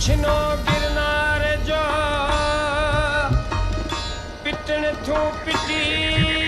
ਪੁੱਛਨੋ ਗਿਰਨਾਰ ਜੋ ਪਿੱਟਣ ਤੋਂ ਪਿੱਟੀ।